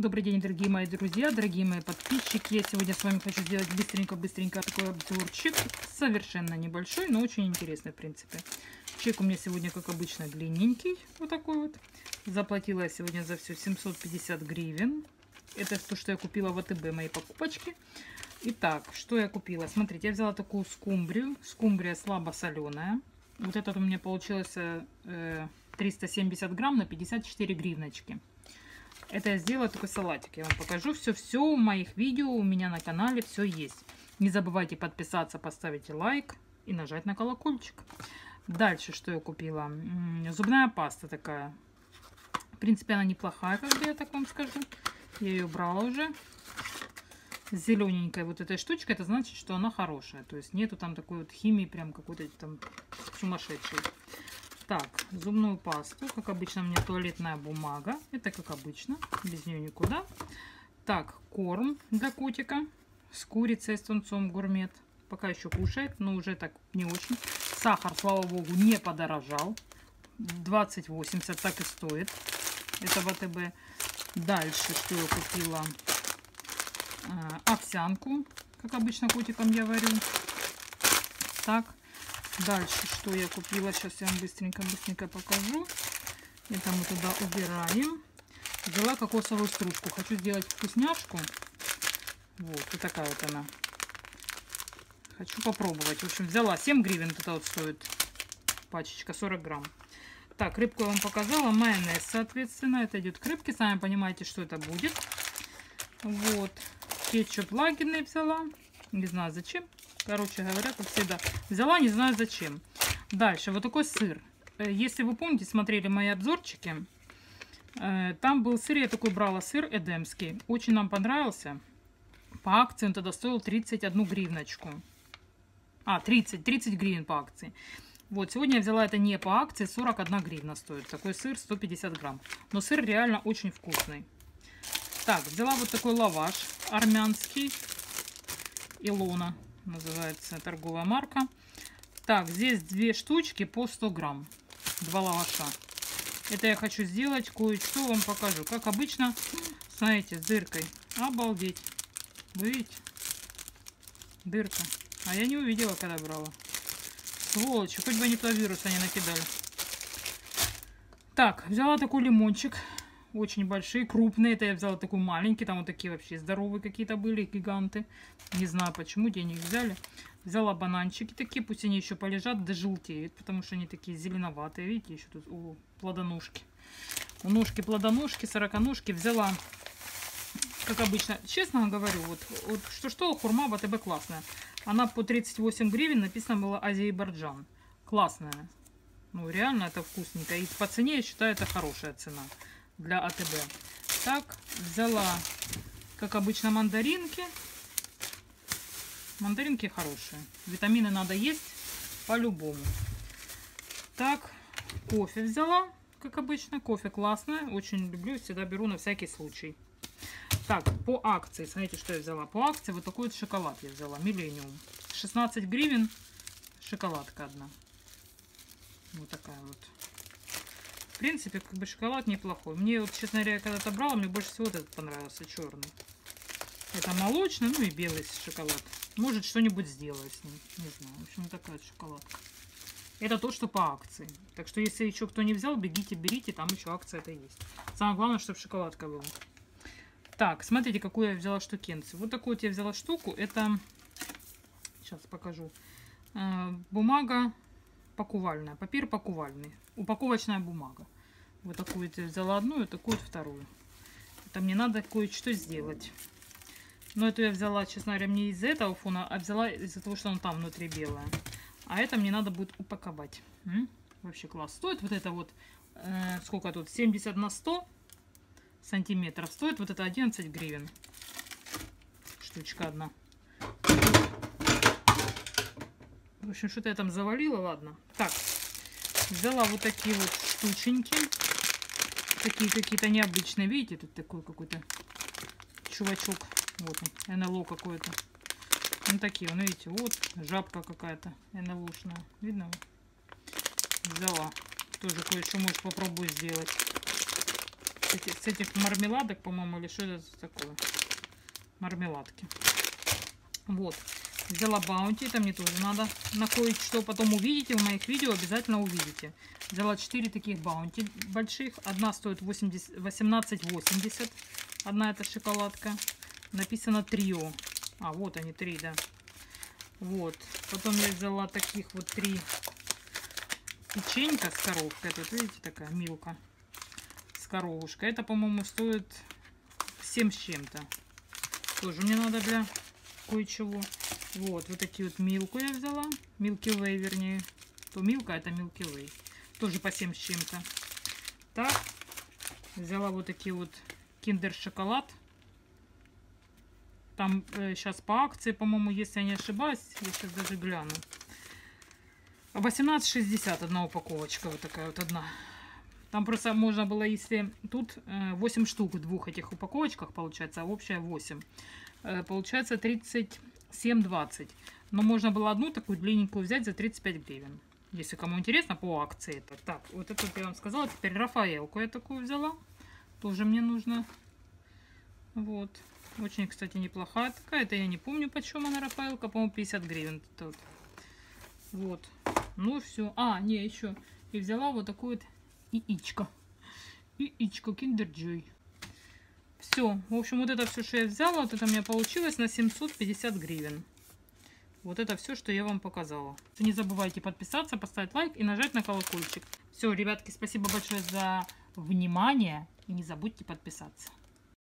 Добрый день, дорогие мои друзья, дорогие мои подписчики. Я сегодня с вами хочу сделать быстренько-быстренько такой обзорчик. Совершенно небольшой, но очень интересный, в принципе. Чек у меня сегодня, как обычно, длинненький. Вот такой вот. Заплатила я сегодня за все 750 гривен. Это то, что я купила в АТБ, мои покупочки. Итак, что я купила? Смотрите, я взяла такую скумбрию. Скумбрия слабо соленая. Вот этот у меня получилось э, 370 грамм на 54 гривночки. Это я сделала такой салатик. Я вам покажу все-все в моих видео. У меня на канале все есть. Не забывайте подписаться, поставить лайк и нажать на колокольчик. Дальше, что я купила? Зубная паста такая. В принципе, она неплохая, как бы я так вам скажу. Я ее брала уже. Зелененькая вот этой штучкой, это значит, что она хорошая. То есть нету там такой вот химии, прям какой-то там сумасшедшей. Так, зубную пасту. Как обычно, мне туалетная бумага. Это как обычно, без нее никуда. Так, корм для котика с курицей, с тунцом гурмет. Пока еще кушает, но уже так не очень. Сахар, слава богу, не подорожал. 20,80 так и стоит. Это ВТБ. Дальше, что я купила? А, овсянку, как обычно котикам я варю. Так, Дальше, что я купила, сейчас я вам быстренько-быстренько покажу. Это мы туда убираем. Взяла кокосовую стружку. Хочу сделать вкусняшку. Вот, вот такая вот она. Хочу попробовать. В общем, взяла 7 гривен, это вот стоит пачечка, 40 грамм. Так, рыбку я вам показала. Майонез, соответственно, это идет к рыбке. Сами понимаете, что это будет. Вот. Кетчуп лагерный взяла. Не знаю зачем. Короче говоря, как всегда. Взяла, не знаю зачем. Дальше, вот такой сыр. Э, если вы помните, смотрели мои обзорчики, э, там был сыр, я такой брала сыр эдемский. Очень нам понравился. По акции он тогда стоил 31 гривночку. А, 30, 30 гривен по акции. Вот, сегодня я взяла это не по акции, 41 гривна стоит. Такой сыр 150 грамм. Но сыр реально очень вкусный. Так, взяла вот такой лаваш армянский. Илона называется торговая марка. Так, здесь две штучки по 100 грамм. Два лаваша. Это я хочу сделать, кое-что вам покажу. Как обычно, знаете, с дыркой. Обалдеть. Вы видите? Дырка. А я не увидела, когда брала. Сволочи, хоть бы они туда вируса не накидали. Так, взяла такой лимончик очень большие, крупные. Это я взяла такой маленький, там вот такие вообще здоровые какие-то были, гиганты. Не знаю почему, денег взяли. Взяла бананчики такие, пусть они еще полежат, дожелтеют, потому что они такие зеленоватые. Видите, еще тут о, плодоножки. Ножки плодоножки, сороконожки взяла, как обычно. Честно говорю, вот, вот что-что, хурма в АТБ классная. Она по 38 гривен, написано было Азербайджан. Классная. Ну, реально это вкусненько. И по цене, я считаю, это хорошая цена для АТБ. Так, взяла, как обычно, мандаринки. Мандаринки хорошие. Витамины надо есть по-любому. Так, кофе взяла, как обычно. Кофе классное. Очень люблю, всегда беру на всякий случай. Так, по акции, смотрите, что я взяла. По акции вот такой вот шоколад я взяла, Миллениум. 16 гривен, шоколадка одна. Вот такая вот принципе, как бы шоколад неплохой. Мне вот, честно говоря, когда-то брала, мне больше всего этот понравился, черный. Это молочный, ну и белый шоколад. Может, что-нибудь сделаю с ним. Не знаю. В общем, такая шоколадка. Это то, что по акции. Так что, если еще кто не взял, бегите, берите. Там еще акция это есть. Самое главное, чтобы шоколадка была. Так, смотрите, какую я взяла штукенцию. Вот такую вот я взяла штуку. Это, сейчас покажу. Э, бумага пакувальная. Папир пакувальный упаковочная бумага. Вот такую вот взяла одну и такую вот вторую. Это мне надо кое-что сделать. Но эту я взяла, честно говоря, не из этого фона, а взяла из-за того, что он там внутри белая. А это мне надо будет упаковать. М? Вообще класс. Стоит вот это вот, э, сколько тут, 70 на 100 сантиметров. Стоит вот это 11 гривен. Штучка одна. В общем, что-то я там завалила, ладно. Так, Взяла вот такие вот штученьки. Такие какие-то необычные. Видите, тут такой какой-то чувачок. Вот он, НЛО какой-то. Ну такие, ну видите, вот жабка какая-то НЛОшная. Видно? Взяла. Тоже кое-что может попробую сделать. с этих, с этих мармеладок, по-моему, или что это такое? Мармеладки. Вот. Взяла баунти, это мне тоже надо на кое-что. Потом увидите в моих видео, обязательно увидите. Взяла 4 таких баунти больших. Одна стоит 80, 18,80. Одна это шоколадка. Написано трио. А, вот они, три, да. Вот. Потом я взяла таких вот три печенька с коровкой. Тут, видите, такая милка с коровушкой. Это, по-моему, стоит 7 с чем-то. Тоже мне надо для кое-чего. Вот, вот такие вот Милку я взяла. Милки Вей, вернее. То Милка, а это Милки Вей. Тоже по 7 с чем-то. Так, взяла вот такие вот Киндер Шоколад. Там э, сейчас по акции, по-моему, если я не ошибаюсь, я сейчас даже гляну. 18,60 одна упаковочка, вот такая вот одна. Там просто можно было, если тут э, 8 штук в двух этих упаковочках получается, а общая 8. Э, получается 30, 7,20. Но можно было одну такую длинненькую взять за 35 гривен. Если кому интересно, по акции это. Так, вот это я вам сказала. Теперь Рафаэлку я такую взяла. Тоже мне нужно. Вот. Очень, кстати, неплохая такая. Это я не помню, почем она Рафаэлка. По-моему, 50 гривен. Тут. Вот. Ну, все. А, не, еще. И взяла вот такую вот яичко. Яичко Kinder Joy. Все. В общем, вот это все, что я взяла, вот это у меня получилось на 750 гривен. Вот это все, что я вам показала. Не забывайте подписаться, поставить лайк и нажать на колокольчик. Все, ребятки, спасибо большое за внимание. И не забудьте подписаться.